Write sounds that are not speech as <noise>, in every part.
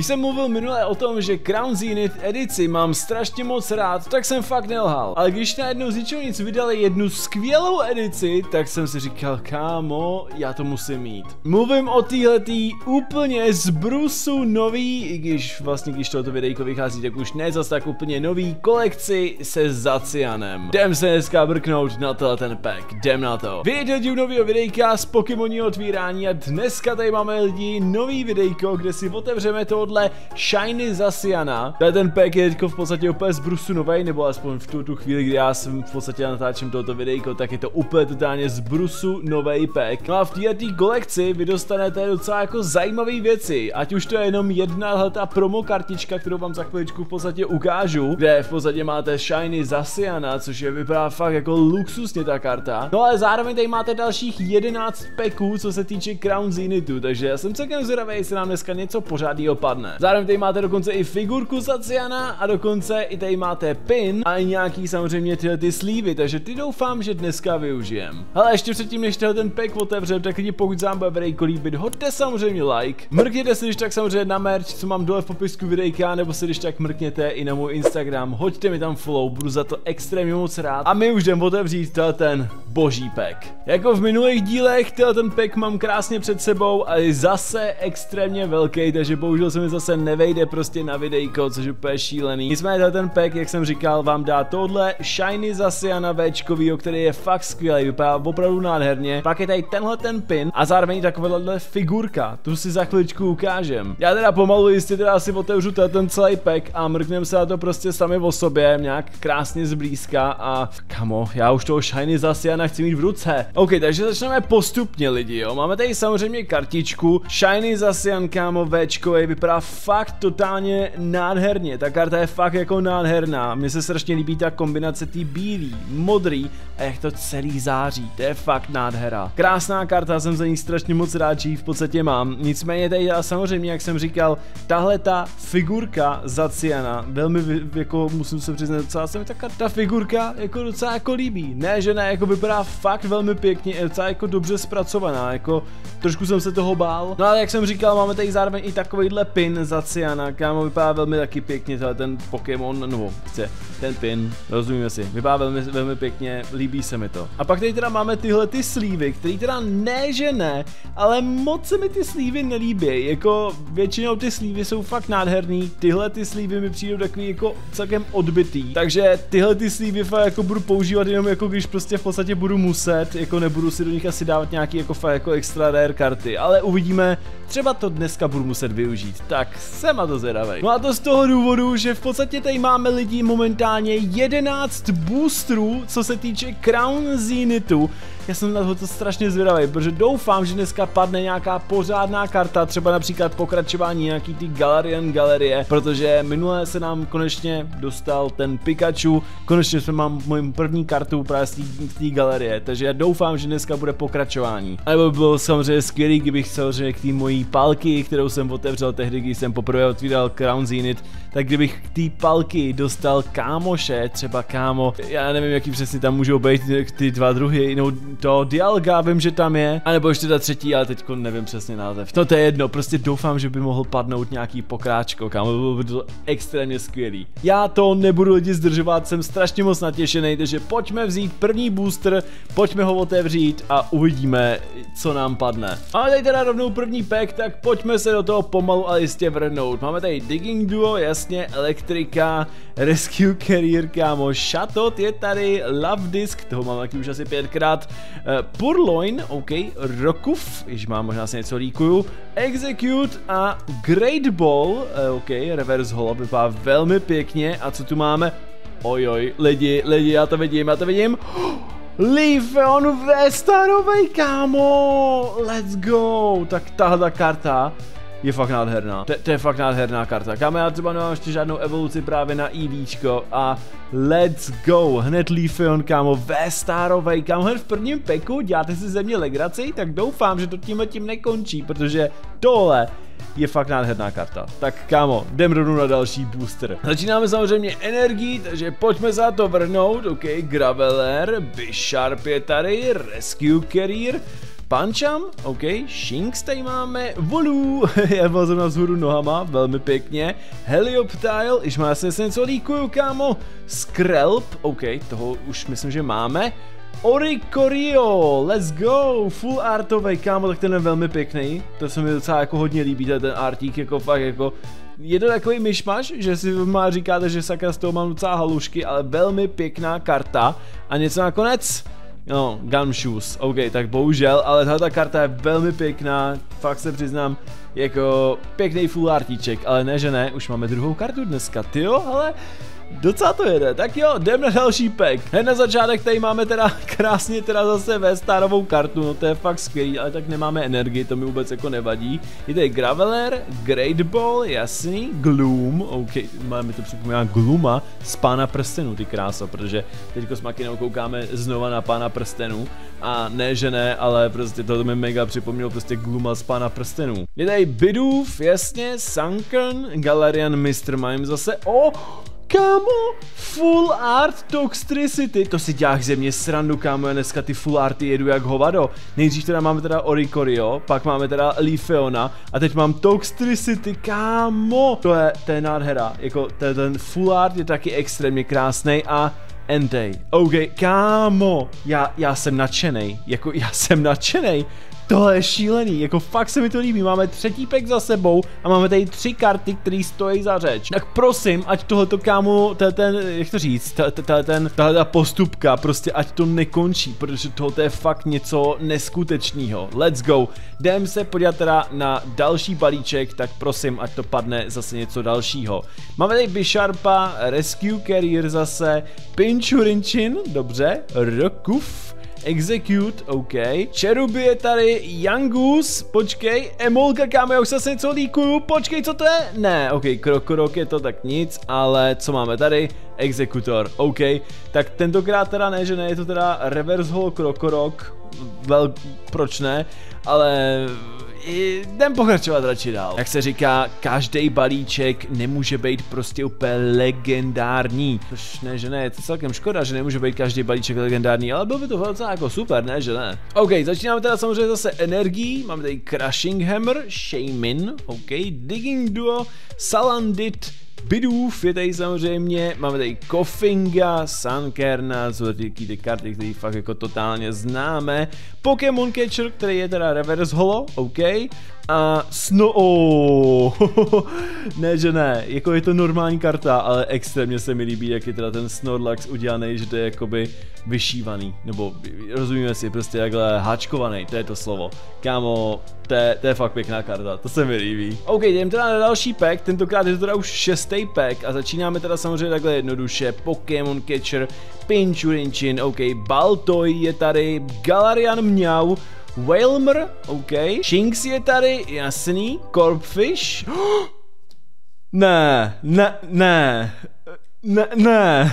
Když jsem mluvil minule o tom, že Crown Zenith edici mám strašně moc rád, tak jsem fakt nelhal. Ale když najednou z nic vydali jednu skvělou edici, tak jsem si říkal, kámo, já to musím mít. Mluvím o téhletý úplně z brusu nový, i když vlastně když tohoto videjko vychází, tak už ne zas tak úplně nový kolekci se Zacianem. Jdem se dneska brknout na tenhle ten pack, jdem na to. Víte nového videjka z Pokémoní otvírání a dneska tady máme lidi nový videjko, kde si otevřeme tohle Shiny Zaciana. To je ten pack je v podstatě úplně z brusu nový, nebo aspoň v tu, tu chvíli, kdy já jsem v podstatě natáčím tohoto videjko, tak je to úplně totálně z brusu nový pack. No a v této kolekci vy dostanete docela jako zajímavé věci, ať už to je jenom jedna ta promo kartička, kterou vám za chviličku v podstatě ukážu, kde v podstatě máte Shiny Zaciana, což je vypadá fakt jako luxusně ta karta. No ale zároveň tady máte dalších 11 packů, co se týče Crown Zenithu, takže já jsem celkem zvědavý, jestli nám dneska něco pořádného padne. Zároveň tady máte dokonce i figurku Zaciana a dokonce i tady máte pin a i nějaký samozřejmě tyhle ty slívy, takže ty doufám, že dneska využijem. Ale ještě předtím, než ten pack otevřem, tak lidi pokud vám bude videjko líbit, hoďte samozřejmě like. Mrkněte si když tak samozřejmě na merch, co mám dole v popisku videjka, nebo si když tak mrkněte i na můj Instagram, hoďte mi tam follow, budu za to extrémně moc rád. A my už jdeme otevřít ten boží pack. Jako v minulých dílech, ten pack mám krásně před sebou a je zase extrémně velký, takže bohužel mi zase nevejde prostě na videjko, což je úplně šílený. Nicméně ten pack, jak jsem říkal, vám dá tohle Shiny Zasiana Včkovýho, který je fakt skvělý, vypadá opravdu nádherně. Pak je tady tenhle ten pin a zároveň takovéhle figurka, tu si za chviličku ukážem. Já teda pomalu jistě teda si otevřu ten celý pack a mrknem se na to prostě sami o sobě, nějak krásně zblízka a kamo, já už toho Shiny Zasiana chci mít v ruce. OK, takže začneme postupně lidi, jo. Máme tady samozřejmě kartičku. Shiny Zasian, kámo, Včkovej, vypadá fakt totálně nádherně. Ta karta je fakt jako nádherná. Mně se strašně líbí ta kombinace tý bílý, modrý a jak to celý září. To je fakt nádhera. Krásná karta, jsem za ní strašně moc rád, že ji v podstatě mám. Nicméně tady a samozřejmě, jak jsem říkal, tahle ta figurka Zaciana, velmi jako musím se přiznat, docela se mi ta, ta figurka jako docela jako líbí. Ne, že ne, jako vypadá fakt velmi pěkně, je docela jako dobře zpracovaná, jako trošku jsem se toho bál. No ale jak jsem říkal, máme tady zároveň i takovýhle pin za Ciana, kámo vypadá velmi taky pěkně, tohle ten Pokémon, no chce, ten pin, rozumíme si, vypadá velmi, velmi pěkně, líbí se mi to. A pak tady teda máme tyhle ty slívy, které teda ne, že ne, ale moc se mi ty slívy nelíbí, jako většinou ty slívy jsou fakt nádherný, tyhle ty slívy mi přijdou takový jako celkem odbitý, takže tyhle ty slívy fakt jako budu používat jenom jako když prostě v podstatě budu muset, jako nebudu si do nich asi dávat nějaký jako fakt jako extra rare karty, ale uvidíme, třeba to dneska budu muset využít, tak jsem na to zvědavý. No a to z toho důvodu, že v podstatě tady máme lidi momentálně 11 boostrů, co se týče Crown Zenithu, já jsem na to strašně zvědavý, protože doufám, že dneska padne nějaká pořádná karta, třeba například pokračování nějaký ty Galarian galerie, protože minule se nám konečně dostal ten Pikachu, konečně jsme mám moji první kartu právě z té galerie, takže já doufám, že dneska bude pokračování. A by bylo samozřejmě skvělý, kdybych samozřejmě k té mojí palky, kterou jsem otevřel tehdy, když jsem poprvé otvíral Crown Zenith, tak kdybych té palky dostal kámoše, třeba kámo, já nevím, jaký přesně tam můžou být ty dva druhy, no to Dialga vím, že tam je, anebo ještě ta třetí, ale teď nevím přesně název. No to je jedno, prostě doufám, že by mohl padnout nějaký pokráčko, kámo, by to extrémně skvělý. Já to nebudu lidi zdržovat, jsem strašně moc natěšený, takže pojďme vzít první booster, pojďme ho otevřít a uvidíme, co nám padne. Máme tady teda rovnou první pack, tak pojďme se do toho pomalu a jistě vrhnout. Máme tady Digging Duo, jasně, Elektrika, Rescue Carrier, kámo, Shatot je tady, Love Disc, toho mám taky už asi pětkrát, uh, Purloin, OK, Rokuf, již mám možná si něco líkuju, Execute a Great Ball, uh, OK, Reverse Holo vypadá velmi pěkně a co tu máme? Ojoj, lidi, lidi, já to vidím, já to vidím. <gasps> Leafeon Vestarovej, kámo! Let's go! Tak tahle karta je fakt nádherná. To, to je fakt nádherná karta. Kámo, já třeba nemám ještě žádnou evoluci právě na EVčko a let's go. Hned Leafeon, kámo, V-starovej, kámo, hned v prvním peku děláte si ze mě legraci, tak doufám, že to tímhle tím nekončí, protože tohle je fakt nádherná karta. Tak kámo, jdem rovnou na další booster. Začínáme samozřejmě energií, takže pojďme za to vrhnout, ok, Graveler, Bisharp je tady, Rescue Carrier, Pancham, OK, Shinx tady máme, Volu, <laughs> já vazím na vzhůru nohama, velmi pěkně, Helioptile, iž má se něco líkuju, kámo, Skrelp, OK, toho už myslím, že máme, Oricorio, let's go, full artový, kámo, tak ten je velmi pěkný, to se mi docela jako hodně líbí, ten artík, jako fakt jako, je to takový myšmaš, že si má říkáte, že sakra z toho mám docela halušky, ale velmi pěkná karta. A něco nakonec, No, Gumshoes, OK, tak bohužel, ale tahle karta je velmi pěkná, fakt se přiznám, jako pěkný full artíček, ale ne, že ne, už máme druhou kartu dneska, tyjo, ale Docela to jede, tak jo, jdem na další pack. Hned na začátek tady máme teda <laughs> krásně teda zase ve starovou kartu, no to je fakt skvělý, ale tak nemáme energii, to mi vůbec jako nevadí. Je tady Graveler, Great Ball, jasný, Gloom, ok, máme to připomíná Glooma z Pána prstenů, ty krása, protože teďko s Makinou koukáme znova na Pána prstenů a ne, že ne, ale prostě to mi mega připomnělo prostě Glooma z Pána prstenů. Je tady Bidoof, jasně, Sunken, Galarian Mr. Mime zase, oh, Kámo, full art Toxtricity, to si děláš ze mě srandu, kámo, já dneska ty full arty jedu jak hovado. Nejdřív teda máme teda Oricorio, pak máme teda Leafeona a teď mám Toxtricity, kámo. To je, to je nádhera, jako ten, ten full art je taky extrémně krásný a Entei. OK, kámo, já, já jsem nadšený, jako já jsem nadšený. Tohle je šílený, jako fakt se mi to líbí, máme třetí pek za sebou a máme tady tři karty, které stojí za řeč. Tak prosím, ať tohleto kámo, ten, jak to říct, ten, tahle ta postupka, prostě ať to nekončí, protože tohle je fakt něco neskutečného. Let's go. Jdem se podívat teda na další balíček, tak prosím, ať to padne zase něco dalšího. Máme tady Bisharpa, Rescue Carrier zase, Pinchurinchin, dobře, Rokuf, Execute, OK. Cheruby je tady, Yangus, počkej, Emolka, kámo, já už se něco líkuju, počkej, co to je? Ne, OK, Krokorok je to tak nic, ale co máme tady? Exekutor, OK. Tak tentokrát teda ne, že ne, je to teda Reverse Hall Krokorok, vel, proč ne, ale jdem pokračovat radši dál. Jak se říká, každý balíček nemůže být prostě úplně legendární. Což ne, že ne, je to celkem škoda, že nemůže být každý balíček legendární, ale byl by to velice jako super, ne, že ne. OK, začínáme teda samozřejmě zase energií, máme tady Crushing Hammer, Shaman, OK, Digging Duo, Salandit, Bidův je tady samozřejmě, máme tady Kofinga, Sunkerna, jsou tady ty karty, které fakt jako totálně známe. Pokémon Catcher, který je teda reverse holo, OK. A Sno... Oh, <laughs> ne, že ne, jako je to normální karta, ale extrémně se mi líbí, jak je teda ten Snorlax udělaný, že to je jakoby vyšívaný, nebo rozumíme si, prostě takhle háčkovaný, to je to slovo. Kámo, to je, to je fakt pěkná karta, to se mi líbí. OK, jdeme teda na další pack, tentokrát je to teda už šestý pack a začínáme teda samozřejmě takhle jednoduše. Pokémon Catcher, Pinchurinchin, OK, Baltoy je tady, Galarian Mňau, Whalmer, OK. Shinx je tady, jasný. Corpfish. <gasps> ne, ne, ne, ne, ne.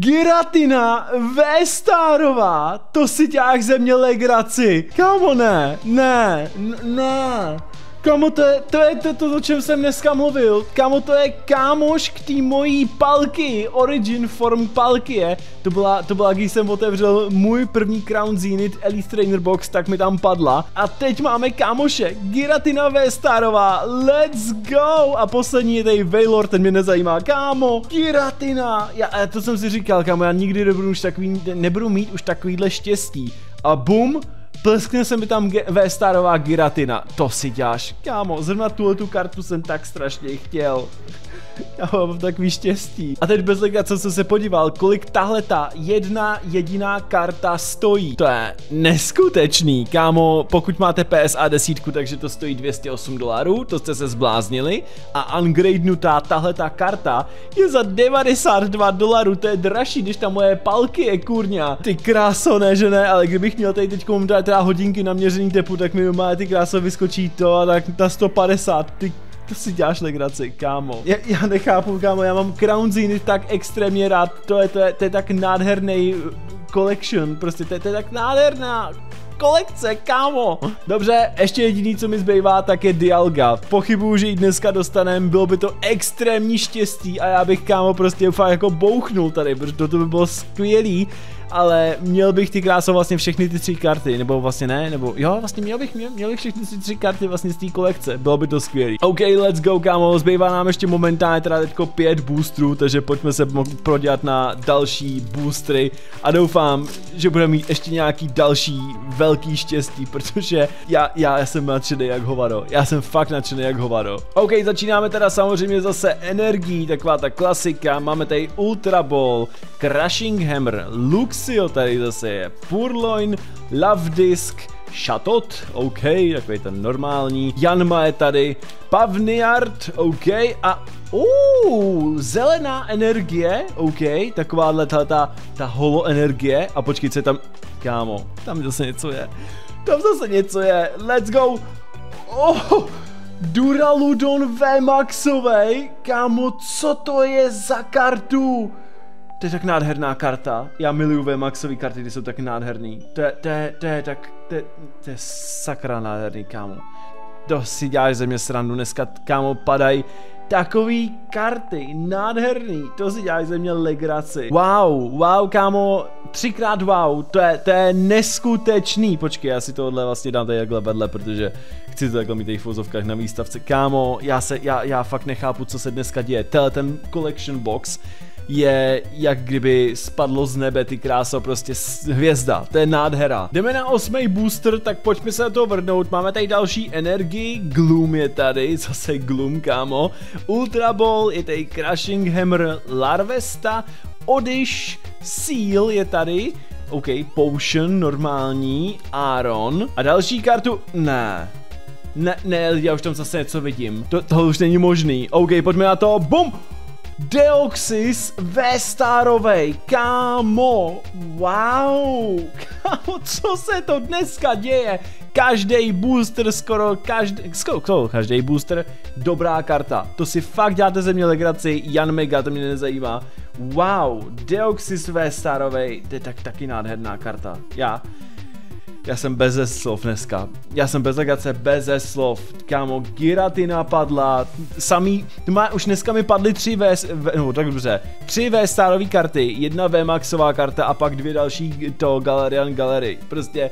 Giratina V-Starová, to si ťák ze mě legraci. Kámo ne, ne, ne. Kamo, to je, to je to, to, o čem jsem dneska mluvil. Kamo, to je kámoš k té mojí palky. Origin form palky je. To byla, to byla, když jsem otevřel můj první Crown Zenith Elite Trainer Box, tak mi tam padla. A teď máme kámoše. Giratina V Starová. Let's go. A poslední je tady Veilor, ten mě nezajímá. Kámo, Giratina. Já, to jsem si říkal, kámo, já nikdy nebudu, už takový, nebudu mít už takovýhle štěstí. A bum, Pleskne se mi tam V-starová Giratina. To si děláš. Kámo, zrovna tuhle tu kartu jsem tak strašně chtěl. Já mám takový štěstí. A teď bez legace jsem se podíval, kolik tahle ta jedna jediná karta stojí. To je neskutečný, kámo, pokud máte PSA desítku, takže to stojí 208 dolarů, to jste se zbláznili. A ungradnutá tahle ta karta je za 92 dolarů, to je dražší, když ta moje palky je kurňa. Ty kráso, ne, že ne, ale kdybych měl tady teď teda hodinky na měření tepu, tak mi doma ty kráso vyskočí to a tak na 150, ty to si děláš legraci, kámo. Já, já nechápu, kámo, já mám Crown Zenith tak extrémně rád, to je, to je, to je tak nádherný collection, prostě to je, to je tak nádherná kolekce, kámo. Dobře, ještě jediný, co mi zbývá, tak je Dialga. Pochybuju, že ji dneska dostanem, bylo by to extrémní štěstí a já bych, kámo, prostě fakt jako bouchnul tady, protože to by bylo skvělý ale měl bych ty krásou vlastně všechny ty tři karty, nebo vlastně ne, nebo jo, vlastně měl bych, měl, měl bych všechny ty tři karty vlastně z té kolekce, bylo by to skvělé. OK, let's go, kámo, zbývá nám ještě momentálně teda teďko pět boostrů, takže pojďme se prodělat na další boostry a doufám, že budeme mít ještě nějaký další velký štěstí, protože já, já jsem nadšený jak hovado, já jsem fakt nadšený jak hovado. OK, začínáme teda samozřejmě zase energií, taková ta klasika, máme tady Ultra Ball, Crushing Hammer, Luxio tady zase je, Purloin, Love Disc, Shatot, OK, takový ten normální, Janma je tady, Pavniard, OK, a Uh, zelená energie, OK, takováhle ta, ta, ta holo energie. A počkej, co je tam, kámo, tam zase něco je, tam zase něco je, let's go, oh, Duraludon V maxovej, kámo, co to je za kartu? To je tak nádherná karta. Já miluju V-Maxové karty, ty jsou tak nádherný. To je, to je, to je tak, to je, to je sakra nádherný, kámo. To si děláš ze mě srandu, dneska, kámo, padají takový karty, nádherný, to si děláš ze mě legraci. Wow, wow, kámo, třikrát wow, to je, to je neskutečný. Počkej, já si tohle vlastně dám tady takhle vedle, protože chci to takhle mít v fozovkách na výstavce. Kámo, já se, já, já fakt nechápu, co se dneska děje. Tenhle ten collection box, je jak kdyby spadlo z nebe ty kráso, prostě hvězda, to je nádhera. Jdeme na osmý booster, tak pojďme se na to vrnout, máme tady další energii, Gloom je tady, <laughs> zase Gloom kámo, Ultra Ball, je tady Crushing Hammer, Larvesta, Odish, Seal je tady, OK, Potion, normální, Aaron a další kartu, ne, ne, ne, já už tam zase něco vidím. To, to už není možný. OK, pojďme na to. Bum! Deoxys V-starovej, kámo, wow, kámo, co se to dneska děje? Každý booster, skoro každý, skoro, každý booster, dobrá karta. To si fakt děláte ze mě legraci, Jan Mega, to mě nezajímá. Wow, Deoxys V-starovej, to je tak taky nádherná karta. Já, já jsem bez slov dneska. Já jsem bez legace, bez slov. Kámo, Giratina padla, samý, má, už dneska mi padly tři V, v no tak dobře, tři V starové karty, jedna V maxová karta a pak dvě další to Galerian Gallery. Prostě,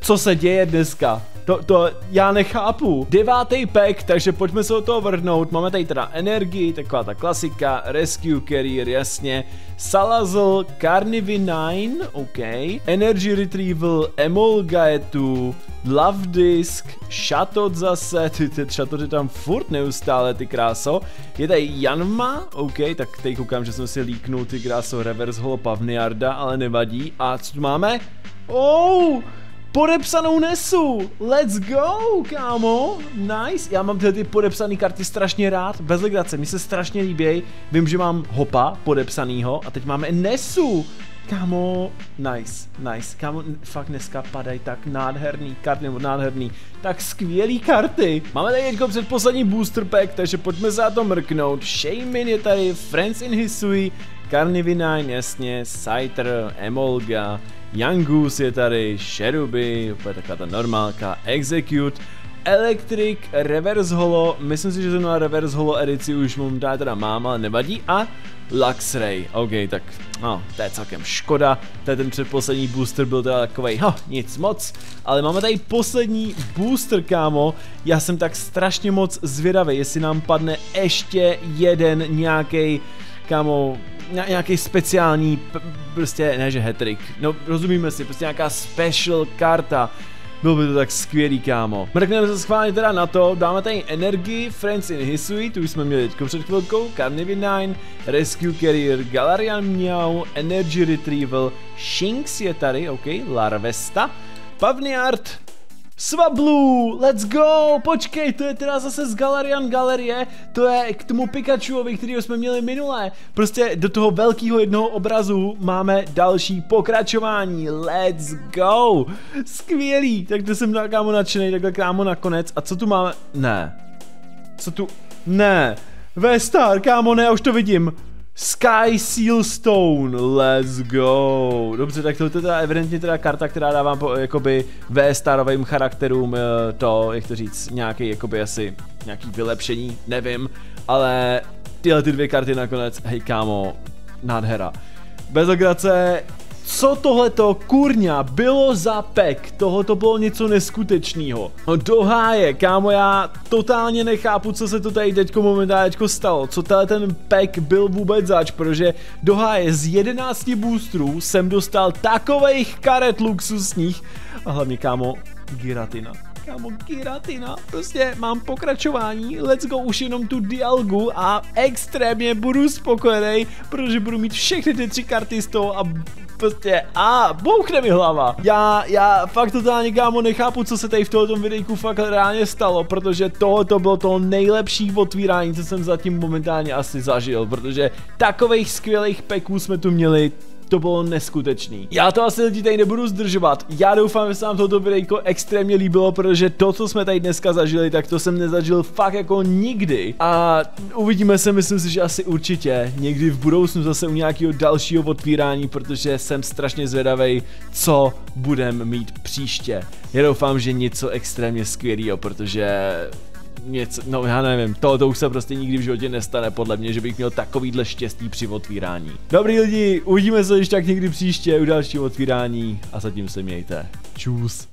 co se děje dneska? To, to já nechápu. Devátý pack, takže pojďme se do toho vrhnout. Máme tady teda energii, taková ta klasika, Rescue Carrier, jasně. Salazl, Carnivinine, OK. Energy Retrieval, Emolga je tu. Love Disc, Shatot zase, <laughs> ty, ty Shatot je tam furt neustále, ty kráso. Je tady Janma, OK, tak teď koukám, že jsem si líknul ty kráso Reverse Holo Pavniarda, ale nevadí. A co tu máme? Oh! Podepsanou nesu. Let's go, kámo. Nice. Já mám tyhle ty podepsané karty strašně rád. Bez legrace, mi se strašně líbí. Vím, že mám hopa podepsanýho a teď máme nesu. Kámo, nice, nice. Kámo, fakt dneska padají tak nádherný karty, nebo nádherný, tak skvělý karty. Máme tady teďko předposlední booster pack, takže pojďme se na to mrknout. Shaman je tady, Friends in Hisui, Carnivinine, jasně, Scyther, Emolga, Goose je tady, Cheruby, úplně taková ta normálka, Execute, Electric, Reverse Holo, myslím si, že to na Reverse Holo edici už momentálně teda mám, ale nevadí, a Luxray, ok, tak no, to je celkem škoda, je ten předposlední booster byl teda takovej, ha, nic moc, ale máme tady poslední booster, kámo, já jsem tak strašně moc zvědavý, jestli nám padne ještě jeden nějaký kámo, nějaký speciální, prostě, ne že hetrik, no rozumíme si, prostě nějaká special karta, bylo by to tak skvělý, kámo. Mrkneme se schválně teda na to, dáme tady energii, Friends in Hisui, tu jsme měli teď před chvilkou, Carnivine, Rescue Carrier, Galarian Meow, Energy Retrieval, Shinx je tady, ok, Larvesta, Pavniard, Svablu, let's go, počkej, to je teda zase z Galerian Galerie, to je k tomu Pikachuovi, kterýho jsme měli minulé. Prostě do toho velkého jednoho obrazu máme další pokračování, let's go, skvělý, tak to jsem na kámo nadšený, takhle kámo nakonec. A co tu máme? Ne, co tu? Ne, V-Star, kámo, ne, už to vidím. Sky Seal Stone, let's go. Dobře, tak to je teda evidentně teda karta, která dává po, jakoby V-starovým charakterům eh, to, jak to říct, nějaký jakoby asi nějaký vylepšení, nevím, ale tyhle ty dvě karty nakonec, hej kámo, nádhera. Bez co tohleto kurňa bylo za pek, tohoto bylo něco neskutečného. No do háje, kámo, já totálně nechápu, co se to tady teďko momentálně stalo, co tady ten pek byl vůbec zač, protože do háje z 11 boostrů jsem dostal takových karet luxusních a hlavně kámo, Giratina. Kámo, Giratina. Prostě mám pokračování, let's go už jenom tu dialgu a extrémně budu spokojený, protože budu mít všechny ty tři karty z toho a prostě a bouchne mi hlava. Já, já fakt totálně kámo nechápu, co se tady v tomto videjku fakt reálně stalo, protože tohle bylo to nejlepší otvírání, co jsem zatím momentálně asi zažil, protože takových skvělých peků jsme tu měli to bylo neskutečný. Já to asi lidi tady nebudu zdržovat. Já doufám, že se vám toto videjko extrémně líbilo, protože to, co jsme tady dneska zažili, tak to jsem nezažil fakt jako nikdy. A uvidíme se, myslím si, že asi určitě někdy v budoucnu zase u nějakého dalšího otvírání, protože jsem strašně zvědavý, co budeme mít příště. Já doufám, že něco extrémně skvělého, protože něco, no já nevím, to, to už se prostě nikdy v životě nestane podle mě, že bych měl takovýhle štěstí při otvírání. Dobrý lidi, uvidíme se ještě tak někdy příště u dalšího otvírání a zatím se mějte. Čus.